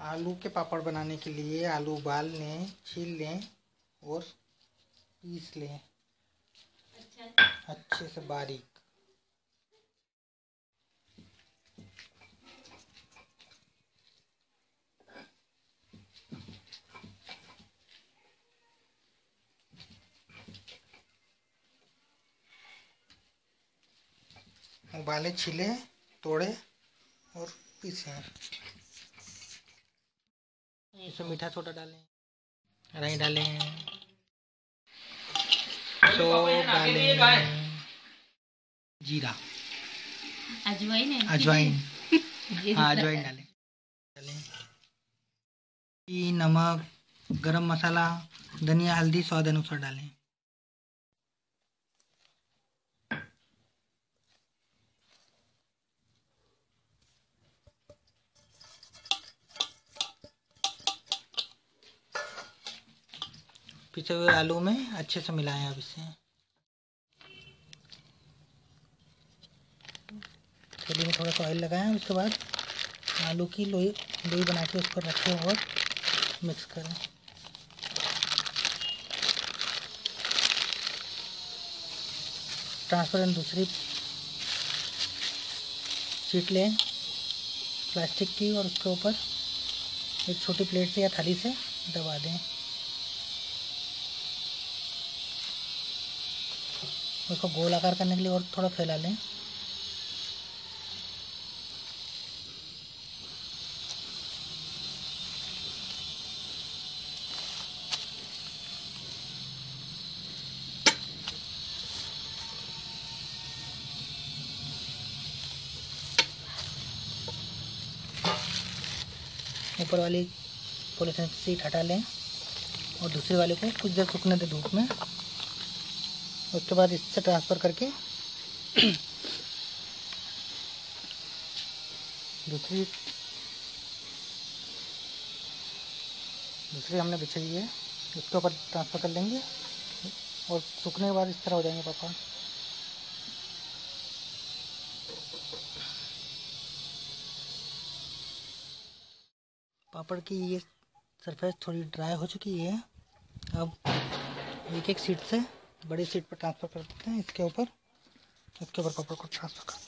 आलू के पापड़ बनाने के लिए आलू उबाल लें, छील लें और पीस लें। अच्छा अच्छे से बारीक। उबाले, छीले, तोड़े और पीसे। इसमें मीठा सोडा डालें राई डालें। तो डालें जीरा। अजवाइन है। अजवाइन। हाँ अजवाइन। डालें। डालें नमक गरम मसाला धनिया हल्दी स्वाद अनुसार डालें। पिसे हुए आलू में अच्छे से मिलाएँ अब इसे। थैली में थोड़ा सा ऑयल लगाएँ उसके बाद आलू की लोई लोई बना के उस पर रखें और मिक्स करें। ट्रांसपेरेंट दूसरी शीट लें प्लास्टिक की और उसके ऊपर एक छोटी प्लेट से या थाली से दबा दें। उसको गोल आकार करने के लिए और थोड़ा फैला लें। ऊपर वाली पॉलीथीन सीट हटा लें और दूसरे वाले को कुछ देर सूखने दें धूप में। उसके बाद इससे ट्रांसफ़र करके दूसरी दूसरी हमने बिछाई है। उसके ऊपर ट्रांसफ़र कर लेंगे और सूखने के बाद इस तरह हो जाएँगे पापा। पापड़ की ये सरफेस थोड़ी ड्राई हो चुकी है। अब एक एक सीट से बड़ी सीट पर ट्रांसफ़र कर देते हैं, इसके ऊपर इसके ऊपर कपड़ों को ट्रांसफ़र कर